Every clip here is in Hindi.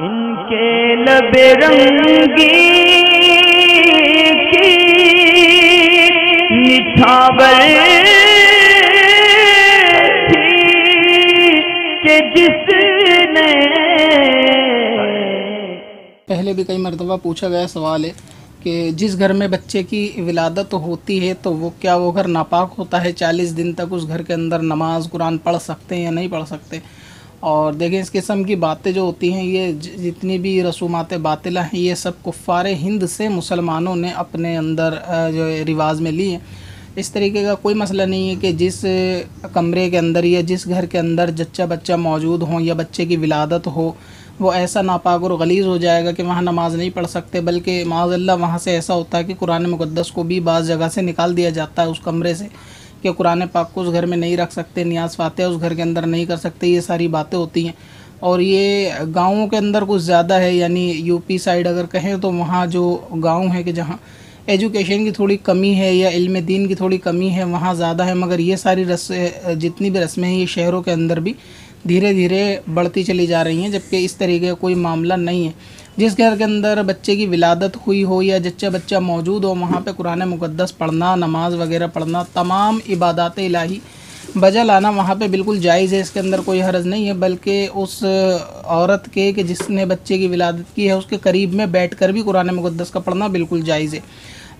इनके लबे रंगी थी कि जिसने पहले भी कई मरतबा पूछा गया सवाल है कि जिस घर में बच्चे की विलादत होती है तो वो क्या वो घर नापाक होता है? चालीस दिन तक उस घर के अंदर नमाज़, कुरान पढ़ सकते हैं या नहीं पढ़ सकते? और देखें इस किस्म की बातें जो होती हैं, ये जितनी भी रसूमात बातिला हैं, ये सब कुफ़ार हिंद से मुसलमानों ने अपने अंदर जो रिवाज में ली है। इस तरीके का कोई मसला नहीं है कि जिस कमरे के अंदर या जिस घर के अंदर जच्चा बच्चा मौजूद हो या बच्चे की विलादत हो, वो ऐसा नापाक और गलीज़ हो जाएगा कि वहाँ नमाज़ नहीं पढ़ सकते, बल्कि माज़ल्ला वहाँ से ऐसा होता है कि कुरान मुक़द्दस को भी बाज़ जगह से निकाल दिया जाता है उस कमरे से। कि कुरान पाक को उस घर में नहीं रख सकते न्याज फाते उस घर के अंदर नहीं कर सकते, ये सारी बातें होती हैं। और ये गाँवों के अंदर कुछ ज़्यादा है, यानी यूपी साइड अगर कहें तो वहाँ जो गाँव है कि जहाँ एजुकेशन की थोड़ी कमी है या इल्म दीन की थोड़ी कमी है, वहाँ ज़्यादा है। मगर ये सारी रस, जितनी भी रस्में हैं, ये शहरों के अंदर भी धीरे धीरे बढ़ती चली जा रही हैं, जबकि इस तरीके का कोई मामला नहीं है। जिस घर के अंदर बच्चे की विलादत हुई हो या जच्चा बच्चा मौजूद हो, वहाँ पे कुरान मुक़द्दस पढ़ना, नमाज़ वगैरह पढ़ना, तमाम इबादत इलाही बजा लाना वहाँ पे बिल्कुल जायज़ है। इसके अंदर कोई हर्ज नहीं है, बल्कि उस औरत के कि जिसने बच्चे की विलादत की है, उसके करीब में बैठ कर भी कुरान मुकदस का पढ़ना बिल्कुल जायज़ है।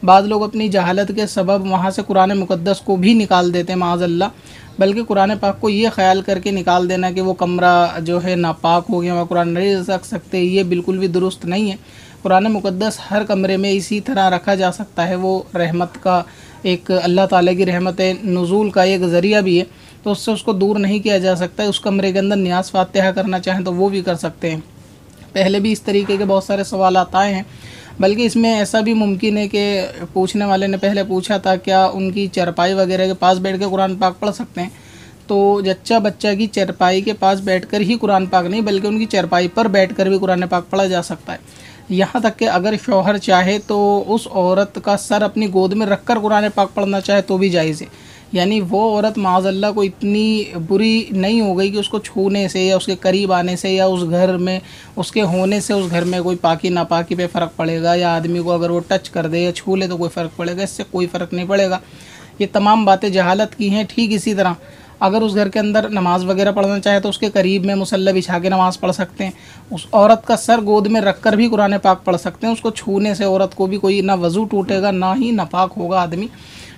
बाद लोग अपनी जहालत के सबब वहाँ से कुरान मुक़द्दस को भी निकाल देते हैं माज़ल्ला बल्कि कुरान पाक को ये ख्याल करके निकाल देना कि वो कमरा जो है नापाक हो गया, वहाँ कुरान नहीं रख सकते, ये बिल्कुल भी दुरुस्त नहीं है। कुरान मुक़द्दस हर कमरे में इसी तरह रखा जा सकता है, वो रहमत का एक अल्लाह ताला की रहमत नज़ूल का एक ज़रिया भी है तो उससे उसको दूर नहीं किया जा सकता है। उस कमरे के अंदर न्यास फातहा करना चाहें तो वो भी कर सकते हैं। पहले भी इस तरीके के बहुत सारे सवाल आए हैं बल्कि इसमें ऐसा भी मुमकिन है कि पूछने वाले ने पहले पूछा था, क्या उनकी चरपाई वगैरह के पास बैठ के कुरान पाक पढ़ सकते हैं? तो जच्चा बच्चा की चरपाई के पास बैठकर ही कुरान पाक नहीं, बल्कि उनकी चरपाई पर बैठकर भी कुरान पाक पढ़ा जा सकता है। यहाँ तक कि अगर शौहर चाहे तो उस औरत का सर अपनी गोद में रखकर कुरान पाक पढ़ना चाहे तो भी जायज़ है। यानी वो औरत माज़ल्ला को इतनी बुरी नहीं हो गई कि उसको छूने से या उसके करीब आने से या उस घर में, उसके होने से उस घर में कोई पाकी नापाकी पे फ़र्क पड़ेगा या आदमी को अगर वो टच कर दे या छू ले तो कोई फ़र्क पड़ेगा, इससे कोई फ़र्क नहीं पड़ेगा। ये तमाम बातें जहालत की हैं, ठीक इसी तरह। अगर उस घर के अंदर नमाज़ वगैरह पढ़ना चाहे तो उसके करीब में मुसल्ला बिछा के नमाज़ पढ़ सकते हैं। उस औरत का सर गोद में रख कर भी कुरान पाक पढ़ सकते हैं। उसको छूने से औरत को भी कोई ना वज़ू टूटेगा, ना ही नापाक होगा आदमी।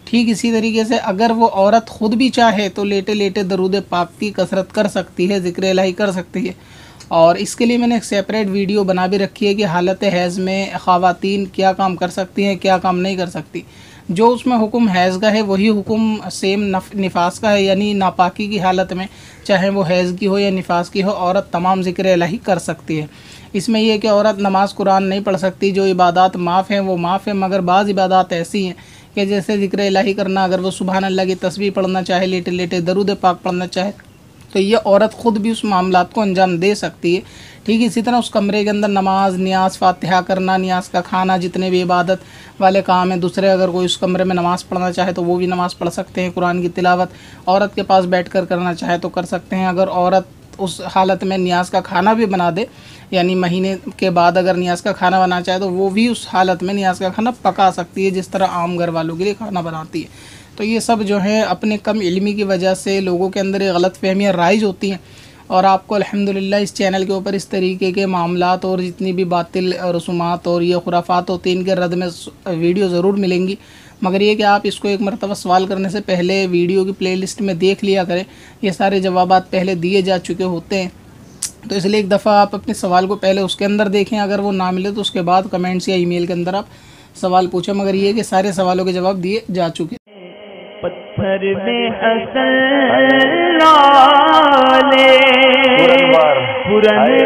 ठीक इसी तरीके से अगर वो औरत ख़ुद भी चाहे तो लेटे लेटे दरूद पाक की कसरत कर सकती है, ज़िक्र इलाही कर सकती है। और इसके लिए मैंने एक सेपरेट वीडियो बना भी रखी है कि हालत हैज़ में ख़वातीन क्या काम कर सकती हैं, क्या काम नहीं कर सकती। जो उसमें हुक्म हैज़ का है, वही हुक्म सेम नफ, निफास का है, यानी नापाकी की हालत में, चाहे वो हैज़ की हो या निफास की हो, औरत तमाम ज़िक्र इलाही कर सकती है। इसमें यह कि औरत नमाज़ कुरान नहीं पढ़ सकती, जो इबादत माफ़ हैं, वो माफ़ हैं, मगर बाज़ इबादत ऐसी हैं कि जैसे ज़िक्र इलाही करना, अगर वो सुबहान अल्लाह की तस्वीर पढ़ना चाहे, लेटे लेटे दरुद पाक पढ़ना चाहे तो ये औरत ख़ुद भी उस मामला को अंजाम दे सकती है। ठीक, इसी तरह उस कमरे के अंदर नमाज़ न्याज फातिहा करना न्याज का खाना, जितने भी इबादत वाले काम हैं, दूसरे अगर कोई उस कमरे में नमाज़ पढ़ना चाहे तो वो भी नमाज़ पढ़ सकते हैं, कुरान की तिलावत औरत के पास बैठ कर करना चाहे तो कर सकते हैं। अगर औरत उस हालत में न्याज का खाना भी बना दे, यानी महीने के बाद अगर न्याज का खाना बनाना चाहे तो वो भी उस हालत में न्याज का खाना पका सकती है, जिस तरह आम घर वालों के लिए खाना बनाती है। तो ये सब जो है, अपने कम इलमी की वजह से लोगों के अंदर ये गलत फहमियाँ राइज होती हैं। और आपको अल्हम्दुलिल्लाह इस चैनल के ऊपर इस तरीके के मामलात और जितनी भी बातिल रसूमात और ये खुराफात होती हैं, इनके रद्द में वीडियो ज़रूर मिलेंगी। मगर ये कि आप इसको एक मरतबा सवाल करने से पहले वीडियो की प्लेलिस्ट में देख लिया करें। ये सारे जवाब पहले दिए जा चुके होते हैं। तो इसलिए एक दफ़ा आप अपने सवाल को पहले उसके अंदर देखें। अगर वो ना मिले तो उसके बाद कमेंट्स या ईमेल के अंदर आप सवाल पूछें। मगर ये कि सारे सवालों के जवाब दिए जा चुके पत्थर में पुरनवार। पुरनवार